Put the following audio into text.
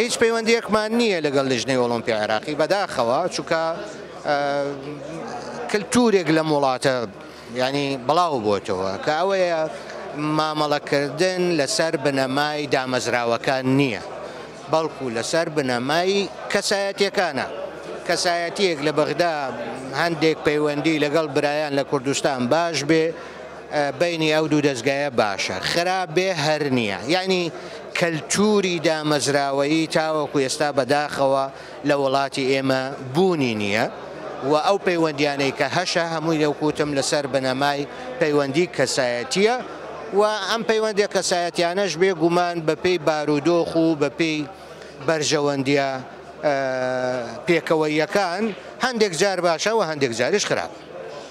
هیچ پەیوەندیەکمان نیە لەگەڵ لیژنەی ئۆڵۆمپی عێراقی بەداخەوە چونکە کلتورێک لەم وڵاتە یانی بڵاو بۆتەوە کە ئەوەیە مامەڵەکردن لەسەر بنەمای دامەزراوەکان نیە بەڵکو لەسەر بنەمای کەسایەتیەکانە کەسایەتیەک لە بەغدا هەندێک پەیوەندی لەگەڵ برایان لە کوردستان باش بێ بەینی ئەو دوو دەزگایە باشە خراپ بێ هەر نیە یەعنی کەلتوری دامەزراوەیی تاوەکو ئێستا بەداخەوە لە وەڵاتی ئێمە بوونی نیە و ئەو پەیوەندیانەی کە هەشە هەمووی لەوکوتم لەسەر بنەمای پەیوەندی کەسایەتیە و ئەم پەیوەندە کەسایەتیانەش بێ گومان بە پێی بارودۆخ و بە پێی بەرژەوەندیە پێکەوەییەکان هەندێک جار باشە و هەندێک جاریش خراپ.